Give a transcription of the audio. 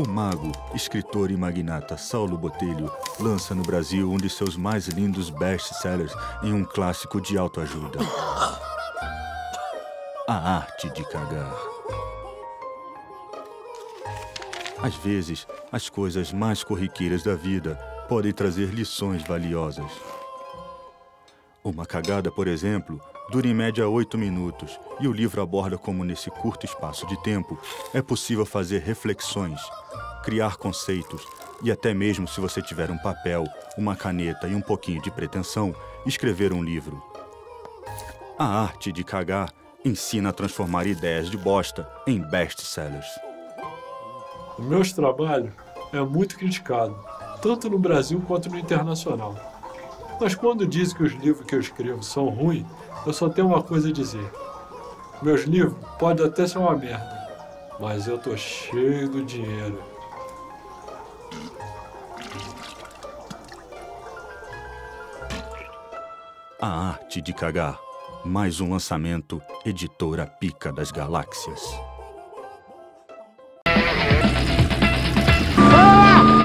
O mago, escritor e magnata Saulo Botelho lança no Brasil um de seus mais lindos best-sellers em um clássico de autoajuda. A arte de cagar. Às vezes, as coisas mais corriqueiras da vida podem trazer lições valiosas. Uma cagada, por exemplo, dura em média oito minutos e o livro aborda como, nesse curto espaço de tempo, é possível fazer reflexões, criar conceitos e até mesmo, se você tiver um papel, uma caneta e um pouquinho de pretensão, escrever um livro. A arte de cagar ensina a transformar ideias de bosta em best-sellers. O meu trabalho é muito criticado, tanto no Brasil quanto no internacional. Mas quando dizem que os livros que eu escrevo são ruins, eu só tenho uma coisa a dizer. Meus livros podem até ser uma merda, mas eu tô cheio do dinheiro. A arte de cagar. Mais um lançamento Editora Pica das Galáxias.